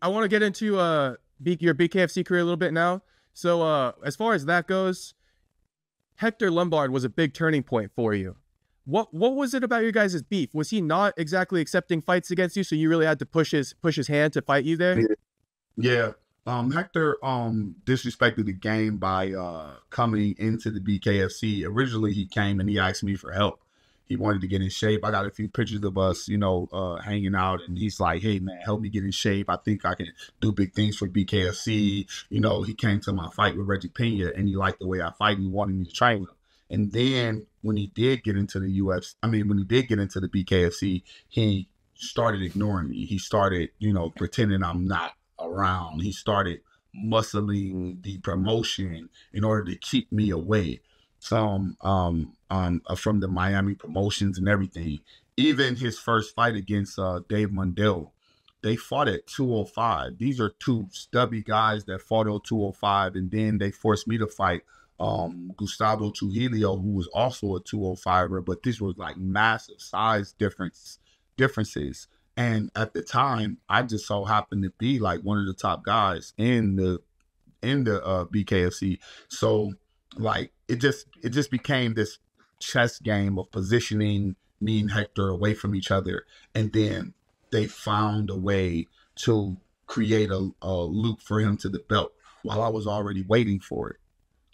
I want to get into uh B- your BKFC career a little bit now. So uh, as far as that goes, Hector Lombard was a big turning point for you. What what was it about your guys' beef? Was he not exactly accepting fights against you, so you really had to push his push his hand to fight you there? Yeah. Um, Hector um disrespected the game by uh coming into the BKFC. Originally, he came and he asked me for help. He wanted to get in shape. I got a few pictures of us, you know, uh, hanging out, and he's like, "Hey, man, help me get in shape. I think I can do big things for BKFC." You know, he came to my fight with Reggie Pena, and he liked the way I fight, and he wanted me to train him. And then when he did get into the UFC, I mean, when he did get into the BKFC, he started ignoring me. He started, you know, pretending I'm not around. He started muscling the promotion in order to keep me away from um, um uh, from the Miami promotions and everything. Even his first fight against uh, Dave Mundell, they fought at 205. These are two stubby guys that fought at 205, and then they forced me to fight um, Gustavo Trujillo, who was also a 205er, but this was like massive size difference differences. And at the time, I just so happened to be like one of the top guys in the in the uh, BKFC. So like it just it just became this chess game of positioning me and Hector away from each other, and then they found a way to create a, a loop for him to the belt while I was already waiting for it.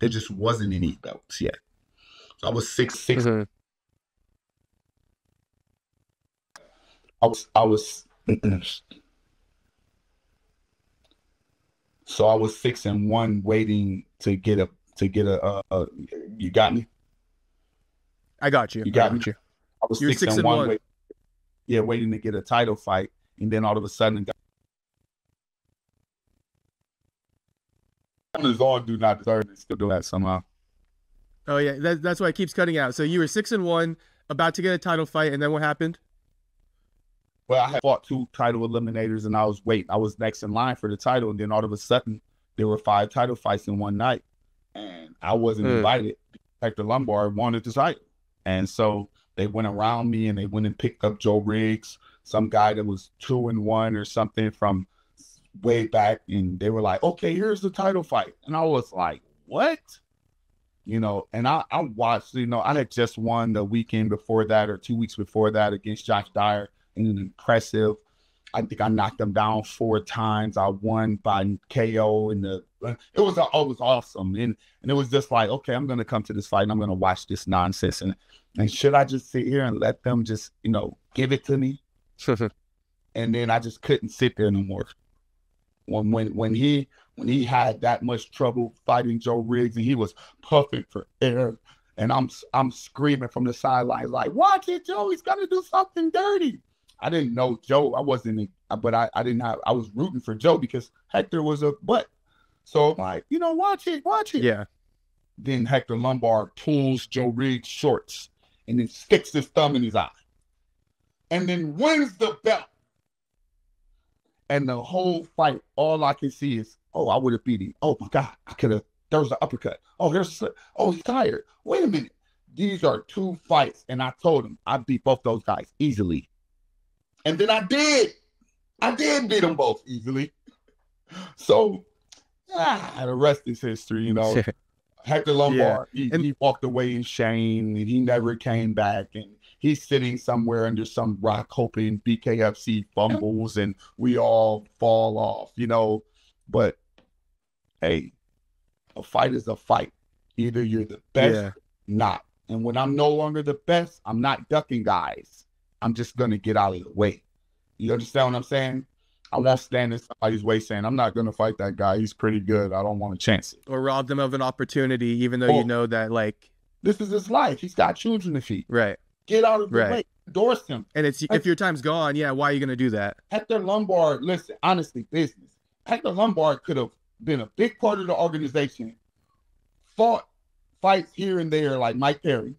There just wasn't any belts yet. So I was 6 6 mm-hmm. I was I was so I was six and one waiting to get a to get a, a, a you got me. I got you. You got, me. You. I was You're six, six and, and one. one. Wait, yeah, waiting to get a title fight, and then all of a sudden, got... is on do not deserve it. Still do that somehow. Oh yeah, that, that's why it keeps cutting out. So you were six and one, about to get a title fight, and then what happened? Well, I had fought two title eliminators, and I was waiting. I was next in line for the title, and then all of a sudden, there were five title fights in one night and I wasn't mm. invited. Hector Lombard wanted the title, and so they went around me and they went and picked up Joe Riggs, some guy that was two and one or something from way back, and they were like, "Okay, here's the title fight," and I was like, "What?" You know, and I, I watched, you know, I had just won the weekend before that or two weeks before that against Josh Dyer in an impressive I think I knocked him down four times. I won by KO in the. It was it was awesome, and and it was just like, okay, I'm gonna come to this fight and I'm gonna watch this nonsense, and and should I just sit here and let them just you know give it to me? and then I just couldn't sit there no more. When when when he when he had that much trouble fighting Joe Riggs and he was puffing for air, and I'm I'm screaming from the sidelines like, "Watch it, Joe! He's gonna do something dirty." I didn't know Joe. I wasn't, but I, I didn't have, I was rooting for Joe because Hector was a butt. So I'm like, you know, watch it, watch it. Yeah. Then Hector Lombard pulls Joe Riggs' shorts and then sticks his thumb in his eye and then wins the belt. And the whole fight, all I can see is, oh, I would have beat him. Oh my God, I could have. There was an uppercut. Oh, there's, a, oh, he's tired. Wait a minute. These are two fights, and I told him I beat both those guys easily. And then I did. I did beat them both easily. So, ah, the rest is history, you know. Hector Lombard, yeah. he, and, he walked away in shame and he never came back. And he's sitting somewhere under some rock hoping BKFC fumbles and we all fall off, you know. But hey, a fight is a fight. Either you're the best, yeah. not. And when I'm no longer the best, I'm not ducking guys. I'm just gonna get out of the way. You understand what I'm saying? I won't stand in somebody's way saying, I'm not gonna fight that guy. He's pretty good. I don't want to chance it. Or rob them of an opportunity, even though you know that like this is his life. He's got children to feed. Right. Get out of the right. way. Endorse him. And it's if your time's gone, yeah, why are you gonna do that? Hector Lombard, listen, honestly, business. Hector Lombard could have been a big part of the organization, fought fights here and there like Mike Perry,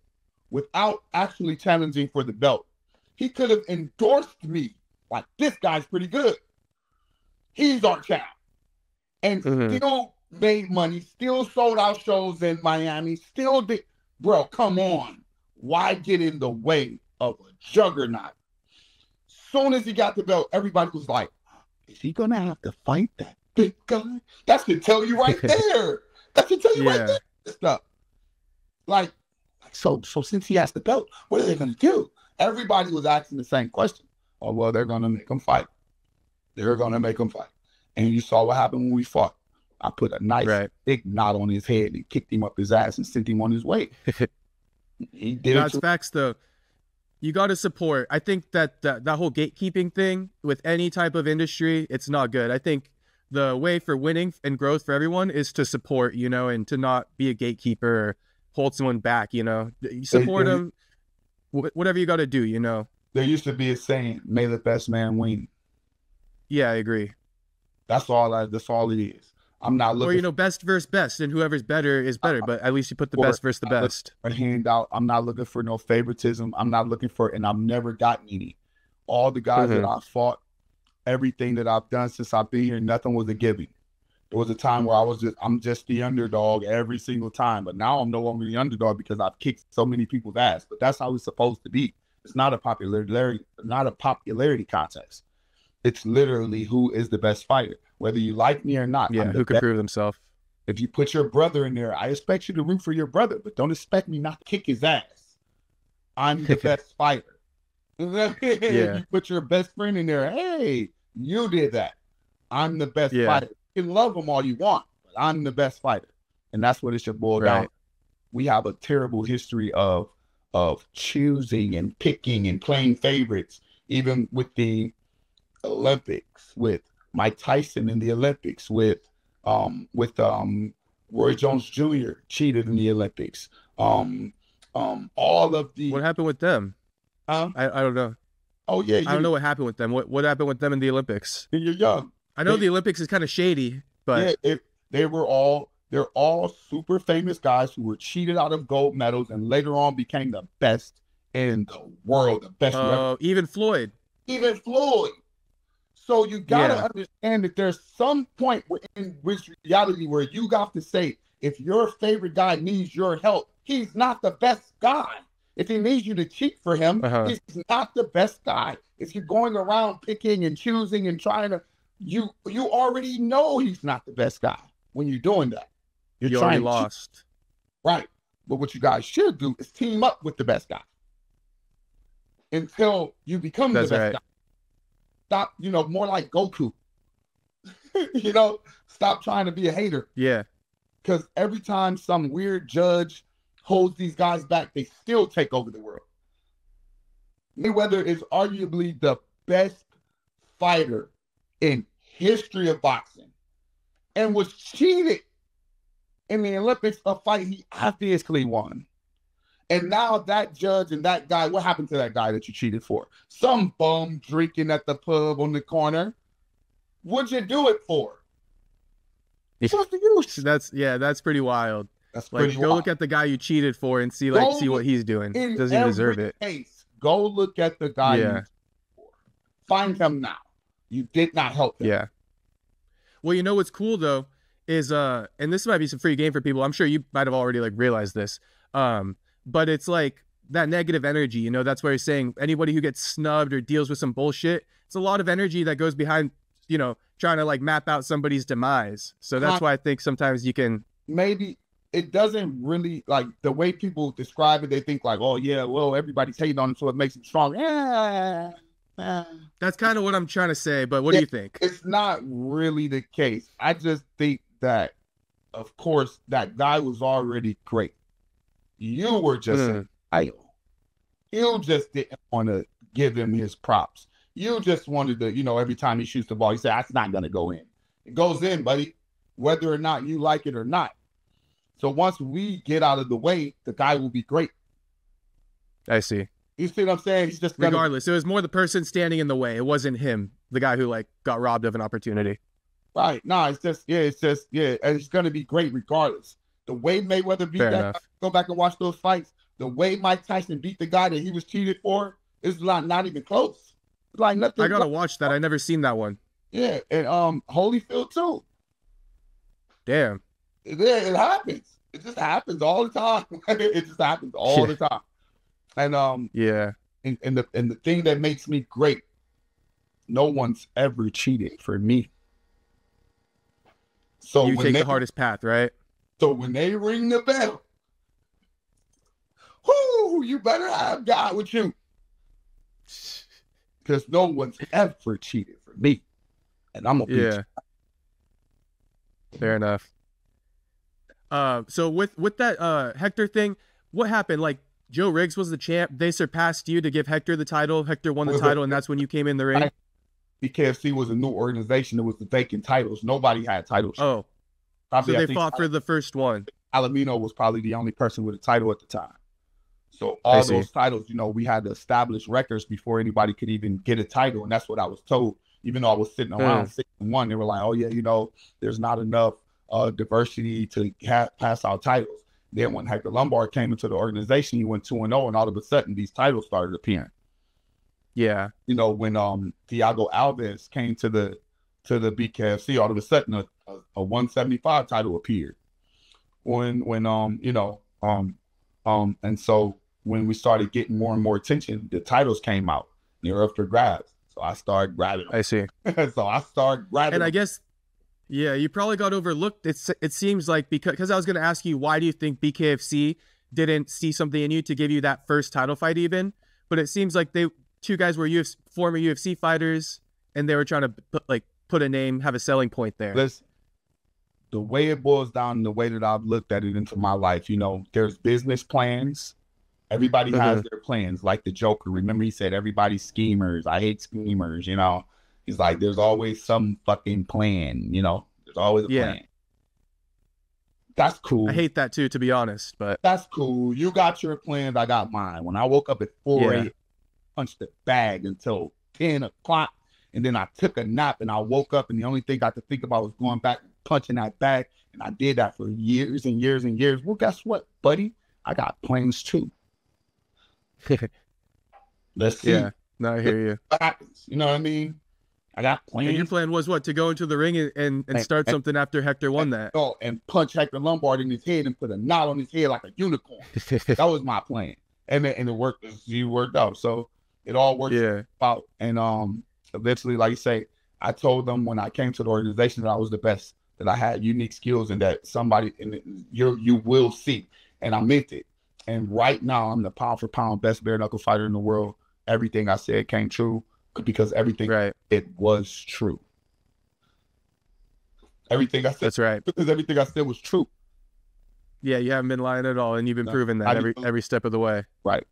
without actually challenging for the belt he could have endorsed me like this guy's pretty good. He's our champ. And mm-hmm. still made money, still sold out shows in Miami, still did. Bro, come on. Why get in the way of a juggernaut? Soon as he got the belt, everybody was like, is he gonna have to fight that big guy? That should tell you right there. That should tell you Yeah. right there. Stuff. Like, so so since he has the belt, what are they gonna do? Everybody was asking the same question. Oh well, they're gonna make them fight. They're gonna make them fight. And you saw what happened when we fought. I put a nice Right. big knot on his head and kicked him up his ass and sent him on his way. He did. That's to- facts though. You got to support. I think that, that that whole gatekeeping thing with any type of industry, it's not good. I think the way for winning and growth for everyone is to support, you know, and to not be a gatekeeper or hold someone back, you know. You support they- them, wh- whatever you got to do, you know. there used to be a saying, "May the best man win." Yeah, I agree. That's all. I, that's all it is. I'm not looking. Or you know, best versus best, and whoever's better is better. But at least you put the best versus the best. a handout. I'm not looking for no favoritism. I'm not looking for, and I've never gotten any. All the guys that mm-hmm. I fought, everything that I've done since I've been here, nothing was a giving. There was a time where I was just, I'm just the underdog every single time, but now I'm no longer the underdog because I've kicked so many people's ass. But that's how it's supposed to be. It's not a popularity, not a popularity contest. It's literally who is the best fighter, whether you like me or not. Yeah, who can best prove themselves? if you put your brother in there, I expect you to root for your brother, but don't expect me not to kick his ass. I'm the best fighter. Yeah. You put your best friend in there. Hey, you did that. I'm the best Yeah. fighter. Can love them all you want, but I'm the best fighter. And that's what it should boil down. Right. to. We have a terrible history of of choosing and picking and playing favorites, even with the Olympics, with Mike Tyson in the Olympics, with um with um Roy Jones Jr. cheated in the Olympics. Um um all of the What happened with them? Huh? I, I don't know. oh yeah, I don't know what happened with them. What what happened with them in the Olympics? You're young. I know They- the Olympics is kind of shady, but yeah, it, they were all they're all super famous guys who were cheated out of gold medals and later on became the best in the world, the best. uh, even Floyd. Even Floyd. So you gotta Yeah. understand that there's some point in which reality where you got to say, if your favorite guy needs your help, he's not the best guy. If he needs you to cheat for him, Uh-huh. he's not the best guy. If you're going around picking and choosing and trying to, you you already know he's not the best guy when you're doing that. You're You trying already to lost. right? But what you guys should do is team up with the best guy until you become That's the best right. guy. Stop, you know, more like Goku. you know, stop trying to be a hater Yeah, because every time some weird judge holds these guys back, they still take over the world. Mayweather is arguably the best fighter in history of boxing and was cheated in the Olympics, a fight he obviously won. And now that judge and that guy, what happened to that guy that you cheated for? Some bum drinking at the pub on the corner. What'd you do it for? What's the use? that's yeah, that's pretty wild. That's Like, pretty go wild. look at the guy you cheated for and see like Go see what he's doing. Doesn't even deserve it. Case, go look at the guy. you Yeah. cheated for. Find him now. You did not help him. Yeah. Well, you know what's cool though is uh, and this might be some free game for people. I'm sure you might have already like realized this. Um, but it's like that negative energy. You know, that's where he's saying anybody who gets snubbed or deals with some bullshit. It's a lot of energy that goes behind. You know, trying to like map out somebody's demise. So that's why I think sometimes you can. Maybe it doesn't really like the way people describe it. They think like, oh yeah, well everybody's hating on him, so it makes him strong. Yeah. Yeah. That's kind of what I'm trying to say. But what do you think? It's not really the case. I just think that, of course, that guy was already great. You were just Mm. an idol. You just didn't want to give him his props. You just wanted to, you know, every time he shoots the ball, you say, that's not going to go in. It goes in, buddy, whether or not you like it or not. So once we get out of the way, the guy will be great. I see. You see what I'm saying? He's just gonna, Regardless, it was more the person standing in the way. It wasn't him, the guy who like got robbed of an opportunity. Right. No, it's just yeah, it's just yeah, and it's gonna be great regardless. The way Mayweather beat Fair that, guy, go back and watch those fights. The way Mike Tyson beat the guy that he was cheated for is not not even close. It's like nothing. I gotta watch that. I never seen that one. yeah, and um Holyfield too. Damn. It, it happens. It just happens all the time. it just happens all the time. And um Yeah. and, and the and the thing that makes me great no one's ever cheated for me. So you take they, the hardest path, right? So when they ring the bell, whoo, you better have God with you. Because no one's ever cheated for me. And I'm be Yeah. Fair enough. Uh, so with with that uh Hector thing, what happened? Like Joe Riggs was the champ. They surpassed you to give Hector the title. Hector won the title, and that's when you came in the ring. BKFC was a new organization. It was the vacant titles. Nobody had titles. Oh, so Probably, I they fought for the first one. Alamino was probably the only person with a title at the time. So all those titles, you know, we had to establish records before anybody could even get a title, and that's what I was told. Even though I was sitting around Mm. six and one, they were like, "Oh yeah, you know, there's not enough uh, diversity to ha- pass out titles." Then when Hector Lombard came into the organization, he went two and zero, and all of a sudden these titles started appearing. Yeah, You know, when um Thiago Alves came to the to the BKFC, all of a sudden a, a, a 175 title appeared. When when um you know um um and so when we started getting more and more attention, the titles came out. They were up for grabs. So I started grabbing I see. so I started grabbing And I guess, yeah, you probably got overlooked. It's it seems like because because I was gonna ask you why do you think BKFC didn't see something in you to give you that first title fight even, but it seems like they two guys were UFC, former UFC fighters and they were trying to put like put a name, have a selling point there. Listen, the way it boils down, the way that I've looked at it into my life, you know, there's business plans. Everybody mm-hmm. has their plans, like the Joker. Remember, he said everybody's schemers. I hate schemers. You know, he's like, there's always some fucking plan. You know, there's always a Yeah. plan. That's cool. I hate that too, to be honest. But That's cool. You got your plans. I got mine. When I woke up at 4 Yeah. a.m., punched the bag until 10 o'clock. And then I took a nap and I woke up and the only thing I could think about was going back and punching that bag. And I did that for years and years and years. Well, guess what, buddy? I got plans too. Let's see yeah, no, I hear you. what happens. You know what I mean? I got plans. And your plan was what to go into the ring and and, and And- start and- something after Hector won that. Oh, and punch Hector Lombard in his head and put a knot on his head like a unicorn. that was my plan. And it, and it worked. You worked out. So it all worked yeah, out. And um, eventually, like you say, I told them when I came to the organization that I was the best, that I had unique skills, and that somebody and you you will see. And I meant it. And right now, I'm the pound for pound best bare knuckle fighter in the world. Everything I said came true because everything right. it was true. Everything I said That's right. because everything I said was true. Yeah, you haven't been lying at all, and you've been No, proving that every every step of the way. Right.